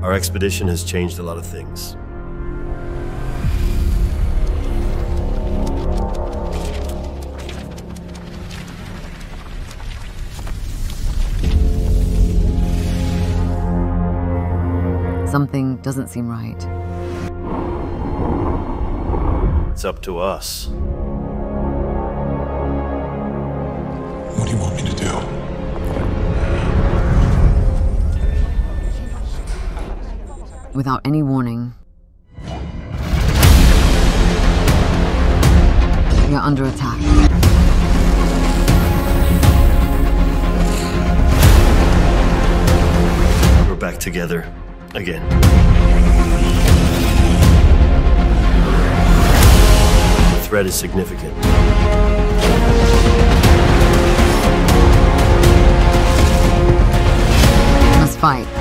Our expedition has changed a lot of things. Something doesn't seem right. It's up to us. Without any warning, we are under attack. We're back together again. The threat is significant. Fight.